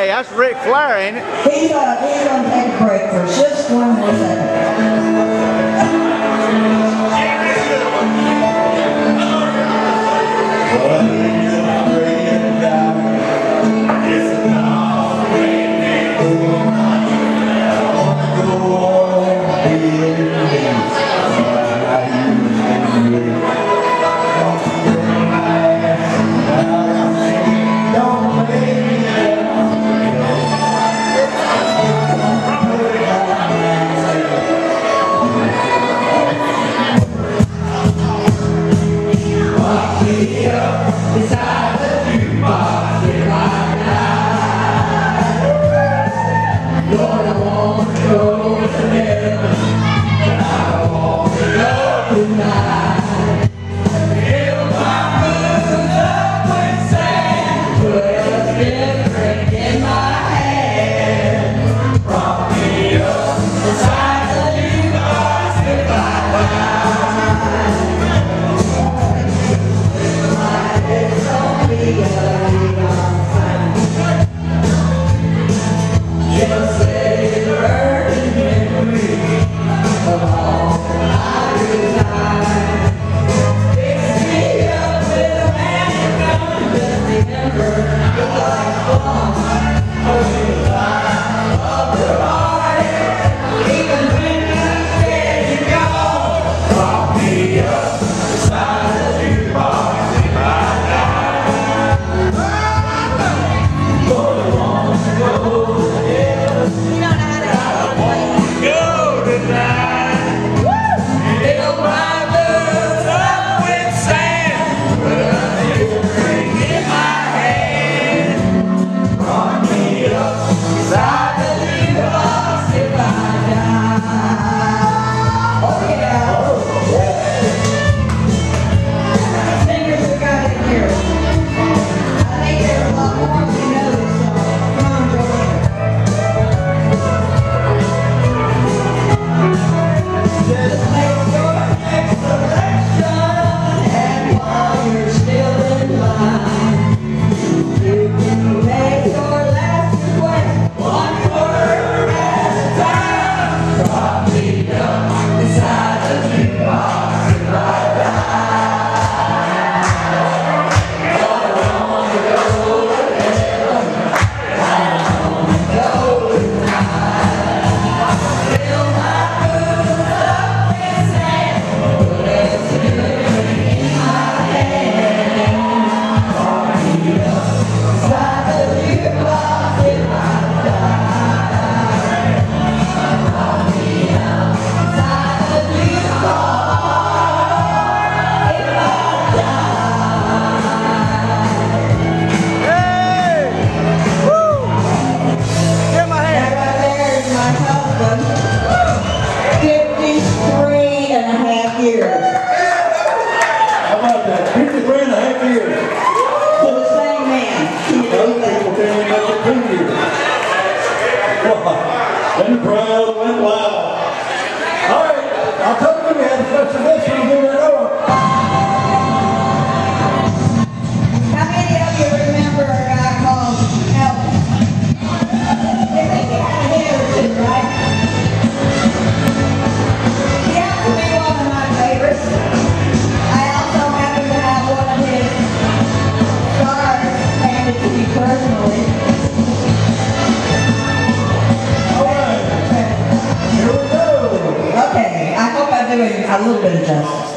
Hey, that's Ric Flair, ain't it? He's, uh, he's going to take a break for just one more second.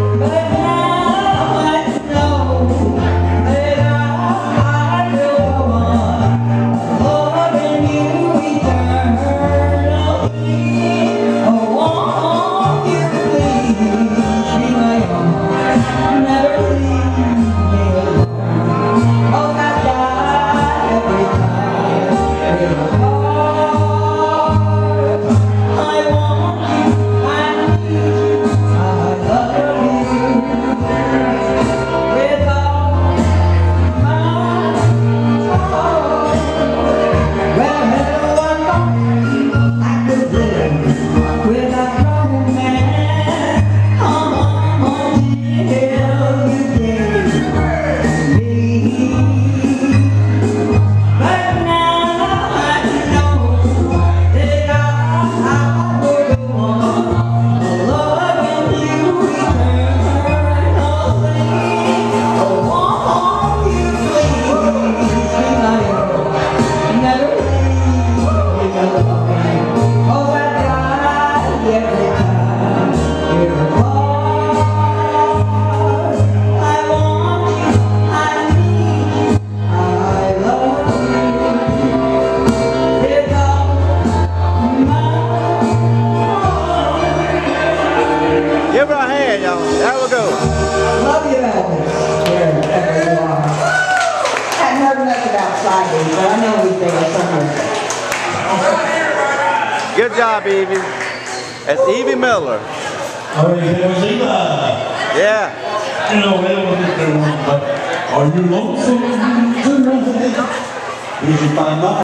Amen. Good job, Evie. That's Evie Miller. All right, was Eli. Yeah. You know, that wasn't the one, but are you lonesome find out?